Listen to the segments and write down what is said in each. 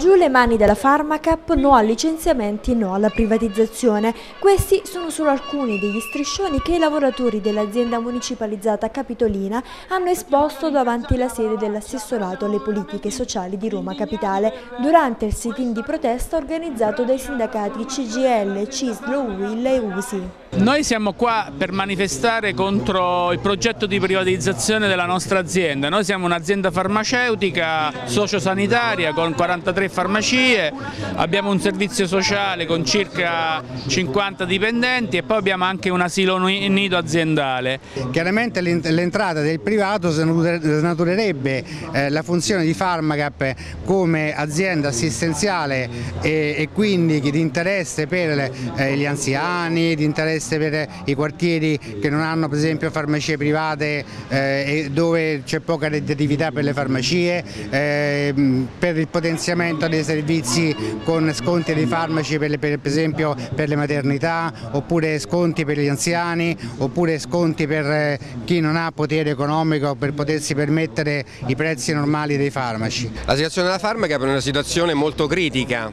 Giù le mani della Pharmacap, no ai licenziamenti, no alla privatizzazione. Questi sono solo alcuni degli striscioni che i lavoratori dell'azienda municipalizzata Capitolina hanno esposto davanti la sede dell'assessorato alle politiche sociali di Roma Capitale durante il sit-in di protesta organizzato dai sindacati CGL, CISL, UIL e USI. Noi siamo qua per manifestare contro il progetto di privatizzazione della nostra azienda. Noi siamo un'azienda farmaceutica sociosanitaria con 43 farmacie, abbiamo un servizio sociale con circa 50 dipendenti e poi abbiamo anche un asilo nido aziendale. Chiaramente l'entrata del privato snaturerebbe eh, la funzione di Farmacap come azienda assistenziale e, quindi di interesse per eh, gli anziani, di interesse per i quartieri che non hanno per esempio farmacie private eh, dove c'è poca redditività per le farmacie, per il potenziamento dei servizi con sconti dei farmaci per, le, per, esempio per le maternità oppure sconti per gli anziani oppure sconti per eh, chi non ha potere economico per potersi permettere i prezzi normali dei farmaci. La situazione della farmaca è una situazione molto critica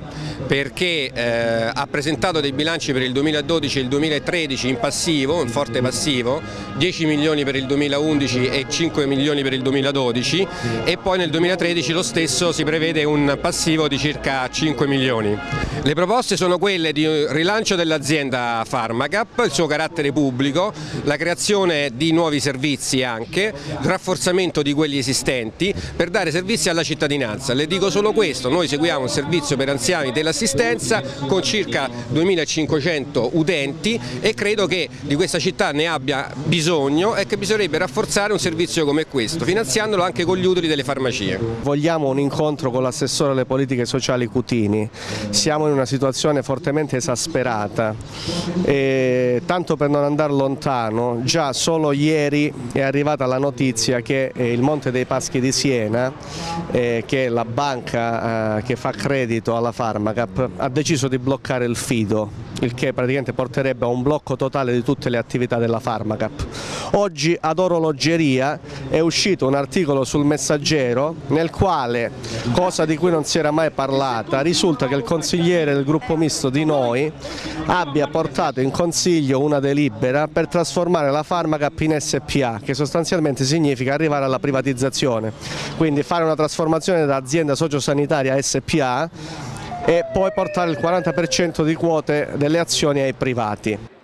perché eh, ha presentato dei bilanci per il 2012 e il 2013 2013 in passivo, in forte passivo, 10 milioni per il 2011 e 5 milioni per il 2012 e poi nel 2013 lo stesso si prevede un passivo di circa 5 milioni. Le proposte sono quelle di rilancio dell'azienda Pharmacap, il suo carattere pubblico, la creazione di nuovi servizi anche, il rafforzamento di quelli esistenti per dare servizi alla cittadinanza. Le dico solo questo, noi seguiamo un servizio per anziani dell'assistenza con circa 2500 utenti e credo che di questa città ne abbia bisogno e che bisognerebbe rafforzare un servizio come questo, finanziandolo anche con gli utili delle farmacie. Vogliamo un incontro con l'assessore alle politiche sociali Cutini, siamo in una situazione fortemente esasperata e tanto per non andare lontano, già solo ieri è arrivata la notizia che eh, il Monte dei Paschi di Siena, eh, che è la banca eh, che fa credito alla Pharmacap, ha deciso di bloccare il fido, il che praticamente porterebbe a un blocco totale di tutte le attività della Pharmacap. Oggi ad orologeria è uscito un articolo sul messaggero nel quale, cosa di cui non si era mai parlata, risulta che il consigliere del gruppo misto di noi abbia portato in consiglio una delibera per trasformare la Pharmacap in SPA, che sostanzialmente significa arrivare alla privatizzazione, quindi fare una trasformazione da azienda sociosanitaria SPA e poi portare il 40% di quote delle azioni ai privati.